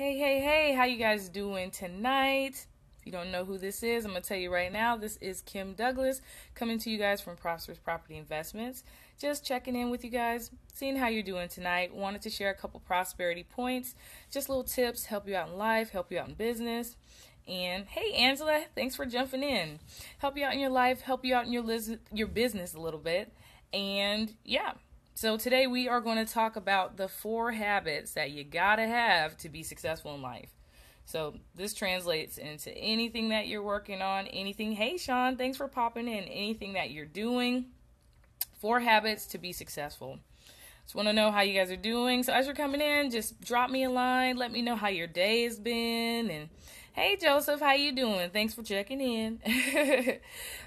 Hey, hey, hey, how you guys doing tonight? If you don't know who this is, I'm going to tell you right now. This is Kim Douglas coming to you guys from Prosperous Property Investments. Just checking in with you guys, seeing how you're doing tonight. Wanted to share a couple prosperity points, just little tips, help you out in life, help you out in business. And hey, Angela, thanks for jumping in. Help you out in your life, help you out in your liz- your business a little bit. And yeah, so today we are going to talk about the four habits that you gotta have to be successful in life. So this translates into anything that you're working on, anything. Hey, Sean, thanks for popping in. Anything that you're doing. Four habits to be successful. Just want to know how you guys are doing. So as you're coming in, just drop me a line. Let me know how your day has been and Hey Joseph, how you doing? Thanks for checking in.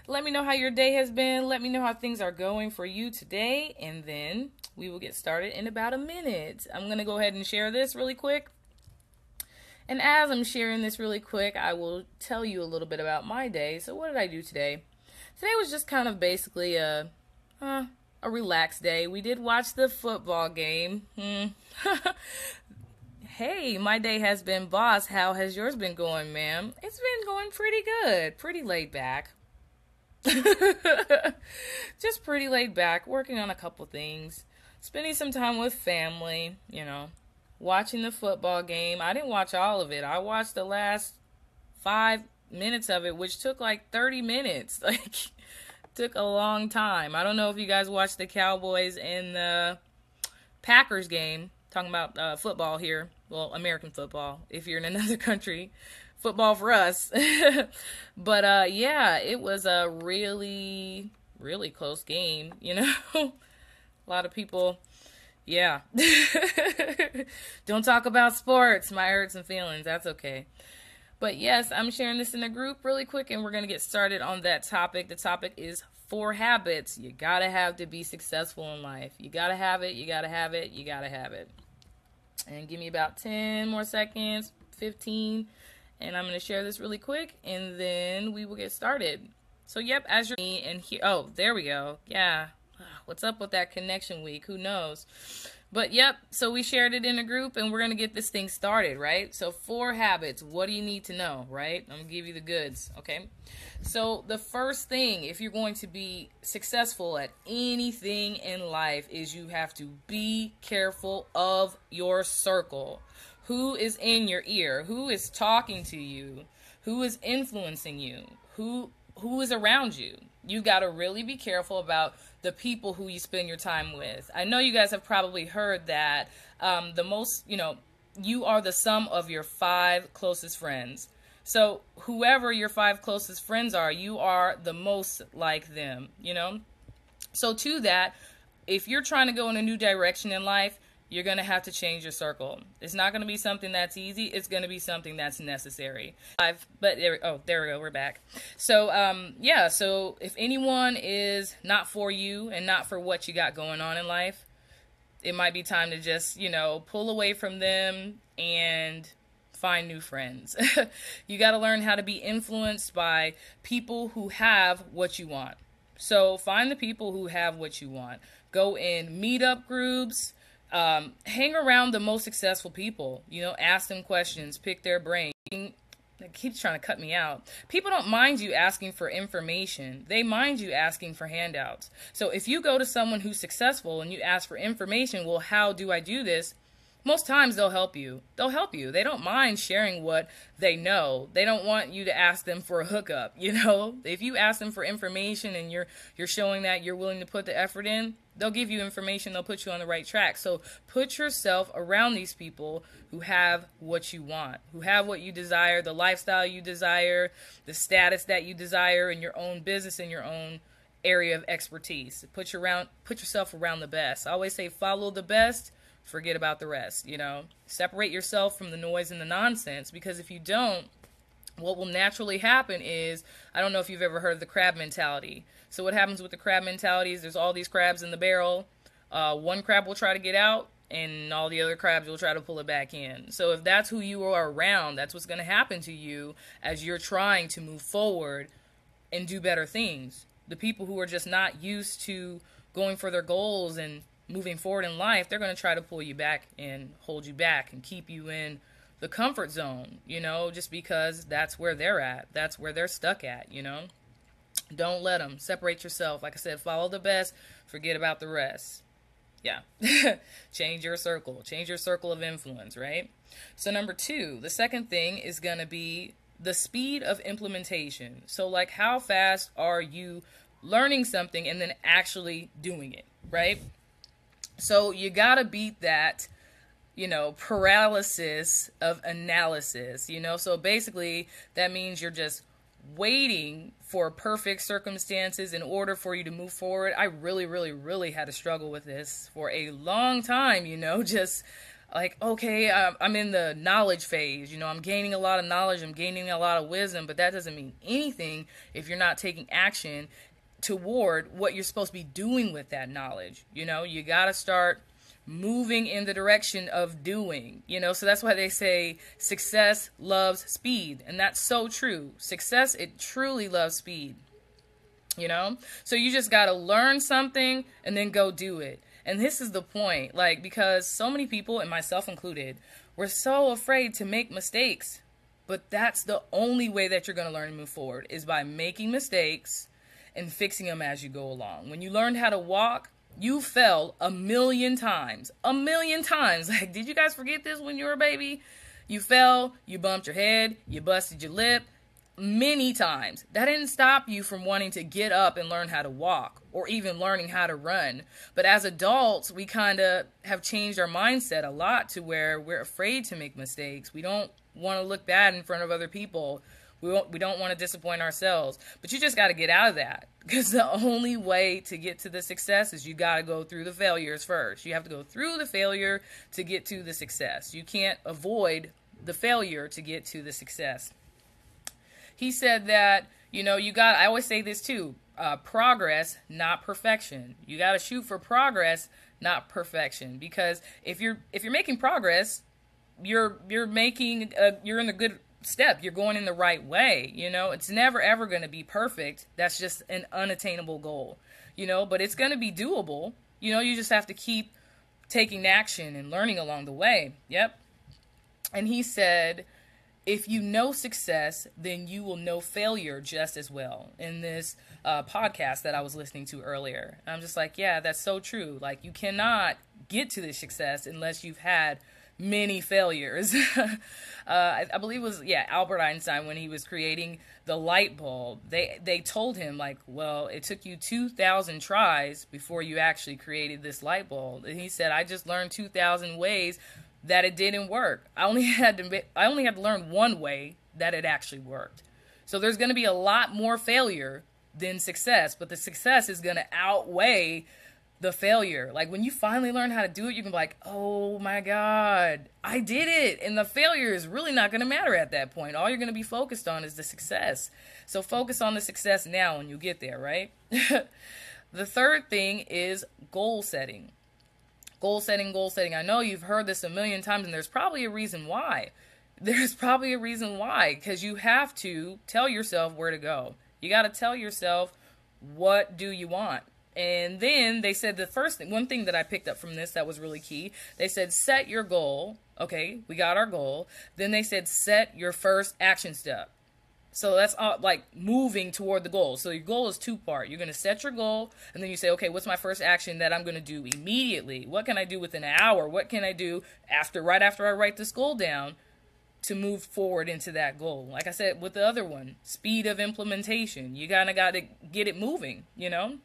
Let me know how your day has been. Let me know how things are going for you today, and then we will get started in about a minute. I'm going to go ahead and share this really quick. And as I'm sharing this really quick, I will tell you a little bit about my day. So what did I do today? Today was just kind of basically a uh, a relaxed day. We did watch the football game. Hmm. Hey, my day has been boss. How has yours been going, ma'am? It's been going pretty good. Pretty laid back. Just pretty laid back, working on a couple things. Spending some time with family, you know. Watching the football game. I didn't watch all of it. I watched the last five minutes of it, which took like 30 minutes. Like, took a long time. I don't know if you guys watched the Cowboys and the Packers game talking about uh, football here. Well, American football. If you're in another country, football for us. but uh, yeah, it was a really, really close game. You know, a lot of people. Yeah. Don't talk about sports. My hurts and feelings. That's okay. But yes, I'm sharing this in a group really quick, and we're going to get started on that topic. The topic is four habits you got to have to be successful in life. You got to have it. You got to have it. You got to have it and give me about 10 more seconds 15 and i'm going to share this really quick and then we will get started. So yep as you're and here oh there we go. Yeah. What's up with that connection week? Who knows but yep, so we shared it in a group and we're going to get this thing started, right? So, four habits. What do you need to know, right? I'm going to give you the goods, okay? So, the first thing, if you're going to be successful at anything in life, is you have to be careful of your circle. Who is in your ear? Who is talking to you? Who is influencing you? Who who is around you? You got to really be careful about the people who you spend your time with. I know you guys have probably heard that um, the most, you know, you are the sum of your five closest friends. So, whoever your five closest friends are, you are the most like them, you know? So, to that, if you're trying to go in a new direction in life, you're going to have to change your circle. It's not going to be something that's easy. It's going to be something that's necessary. I've, but there, oh, there we go. We're back. So, um, yeah. So if anyone is not for you and not for what you got going on in life, it might be time to just, you know, pull away from them and find new friends. you got to learn how to be influenced by people who have what you want. So find the people who have what you want. Go in meetup groups, um, hang around the most successful people. You know, ask them questions, pick their brain. It keeps trying to cut me out. People don't mind you asking for information. They mind you asking for handouts. So if you go to someone who's successful and you ask for information, well, how do I do this? most times they'll help you. They'll help you. They don't mind sharing what they know. They don't want you to ask them for a hookup, you know? If you ask them for information and you're you're showing that you're willing to put the effort in, they'll give you information, they'll put you on the right track. So put yourself around these people who have what you want, who have what you desire, the lifestyle you desire, the status that you desire in your own business in your own area of expertise. Put your around put yourself around the best. I always say follow the best forget about the rest, you know. Separate yourself from the noise and the nonsense because if you don't, what will naturally happen is I don't know if you've ever heard of the crab mentality. So what happens with the crab mentality is there's all these crabs in the barrel. Uh, one crab will try to get out, and all the other crabs will try to pull it back in. So if that's who you are around, that's what's going to happen to you as you're trying to move forward and do better things. The people who are just not used to going for their goals and moving forward in life, they're going to try to pull you back and hold you back and keep you in the comfort zone, you know, just because that's where they're at. That's where they're stuck at, you know. Don't let them separate yourself. Like I said, follow the best, forget about the rest. Yeah. change your circle, change your circle of influence, right? So, number two, the second thing is going to be the speed of implementation. So, like, how fast are you learning something and then actually doing it, right? So, you got to beat that, you know, paralysis of analysis, you know? So, basically, that means you're just waiting for perfect circumstances in order for you to move forward. I really, really, really had to struggle with this for a long time, you know, just like, okay, um, I'm in the knowledge phase, you know, I'm gaining a lot of knowledge, I'm gaining a lot of wisdom, but that doesn't mean anything if you're not taking action toward what you're supposed to be doing with that knowledge. You know, you got to start moving in the direction of doing. You know, so that's why they say success loves speed. And that's so true. Success, it truly loves speed. You know? So you just got to learn something and then go do it. And this is the point, like, because so many people, and myself included, we're so afraid to make mistakes. But that's the only way that you're going to learn and move forward is by making mistakes and fixing them as you go along. When you learned how to walk, you fell a million times. A million times. Like, did you guys forget this when you were a baby? You fell, you bumped your head, you busted your lip many times. That didn't stop you from wanting to get up and learn how to walk or even learning how to run. But as adults, we kind of have changed our mindset a lot to where we're afraid to make mistakes. We don't want to look bad in front of other people. We don't, we don't want to disappoint ourselves. But you just got to get out of that because the only way to get to the success is you got to go through the failures first. You have to go through the failure to get to the success. You can't avoid the failure to get to the success. He said that, you know, you got, I always say this too uh, progress, not perfection. You got to shoot for progress, not perfection. Because if you're if you're making progress, you're you're making a, you're in the good step. You're going in the right way. You know, it's never ever going to be perfect. That's just an unattainable goal. You know, but it's going to be doable. You know, you just have to keep taking action and learning along the way. Yep. And he said, if you know success, then you will know failure just as well. In this uh, podcast that I was listening to earlier, I'm just like, yeah, that's so true. Like, you cannot get to this success unless you've had many failures. uh, I, I, believe it was yeah Albert Einstein when he was creating the light bulb. They they told him like, well, it took you two thousand tries before you actually created this light bulb. And he said, I just learned two thousand ways that it didn't work. I only had to I only had to learn one way that it actually worked. So there's going to be a lot more failure than success, but the success is going to outweigh the failure. Like when you finally learn how to do it, you can be like, oh my God, I did it. And the failure is really not going to matter at that point. All you're going to be focused on is the success. So focus on the success now when you'll get there, right? the third thing is goal setting. Goal setting, goal setting. I know you've heard this a million times, and there's probably a reason why. There's probably a reason why, because you have to tell yourself where to go. You got to tell yourself what do you want and then they said the first thing, one thing that I picked up from this that was really key, they said set your goal. Okay, we got our goal. Then they said set your first action step. So that's all, like moving toward the goal. So your goal is two part. You're to set your goal and then you say, okay, what's my first action that I'm to do immediately? What can I do within an hour? What can I do after, right after I write this goal down to move forward into that goal? Like I said with the other one, speed of implementation. You kind of got to get it moving, you know?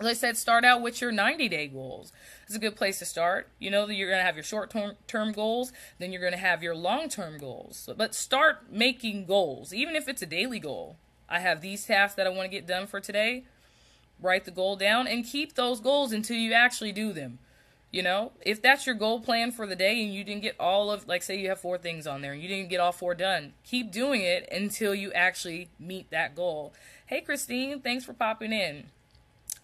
As I said, start out with your 90 day goals. It's a good place to start. You know that you're going to have your short term goals, then you're going to have your long term goals. But start making goals, even if it's a daily goal. I have these tasks that I want to get done for today. Write the goal down and keep those goals until you actually do them. You know, if that's your goal plan for the day and you didn't get all of, like, say you have four things on there and you didn't get all four done, keep doing it until you actually meet that goal. Hey, Christine, thanks for popping in.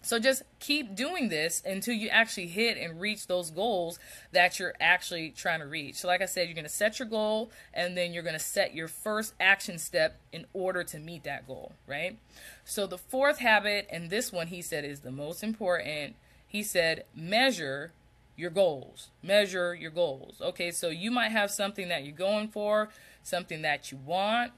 So just keep doing this until you actually hit and reach those goals that you're actually trying to reach. So like I said, you're going to set your goal and then you're going to set your first action step in order to meet that goal, right? So the fourth habit and this one he said is the most important. He said measure your goals. Measure your goals. Okay, so you might have something that you're going for, something that you want,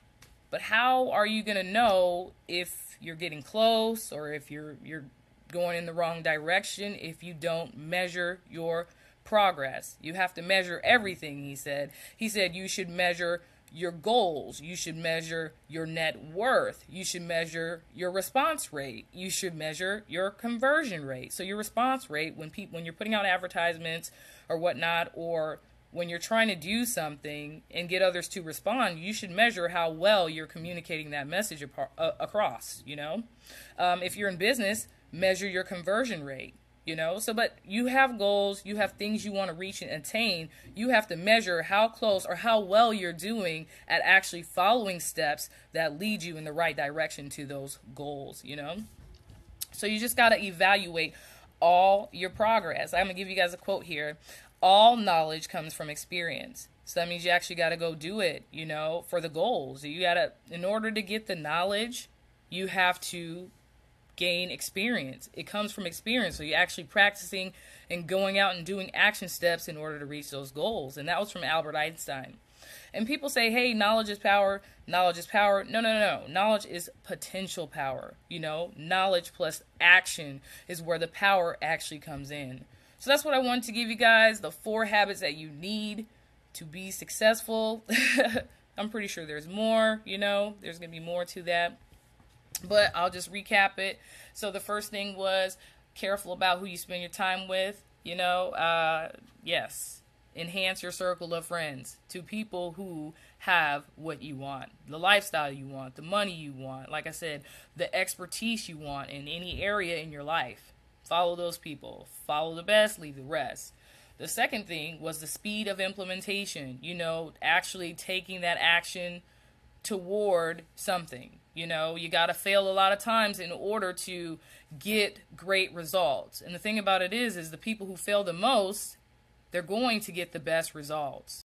but how are you going to know if you're getting close or if you're you're going in the wrong direction if you don't measure your progress? You have to measure everything, he said. He said you should measure your goals. You should measure your net worth. You should measure your response rate. You should measure your conversion rate. So your response rate when people when you're putting out advertisements or whatnot, or when you're trying to do something and get others to respond, you should measure how well you're communicating that message uh, across. You know, um, if you're in business, measure your conversion rate you know? So but you have goals you have things you want to reach and attain. You have to measure how close or how well you're doing at actually following steps that lead you in the right direction to those goals you know? So you just got to evaluate all your progress. I'm to give you guys a quote here. All knowledge comes from experience. So that means you actually got to go do it you know for the goals. You got to in order to get the knowledge you have to gain experience. It comes from experience. So you're actually practicing and going out and doing action steps in order to reach those goals. And that was from Albert Einstein. And people say, hey, knowledge is power. Knowledge is power. No, no, no. Knowledge is potential power. You know, knowledge plus action is where the power actually comes in. So that's what I wanted to give you guys the four habits that you need to be successful. I'm pretty sure there's more, you know, there's going to be more to that. But I'll just recap it. So the first thing was careful about who you spend your time with. You know, uh, yes, enhance your circle of friends to people who have what you want, the lifestyle you want, the money you want. Like I said, the expertise you want in any area in your life. Follow those people. Follow the best, leave the rest. The second thing was the speed of implementation. You know, actually taking that action toward something. You know, you got to fail a lot of times in order to get great results. And the thing about it is is the people who fail the most, they're going to get the best results.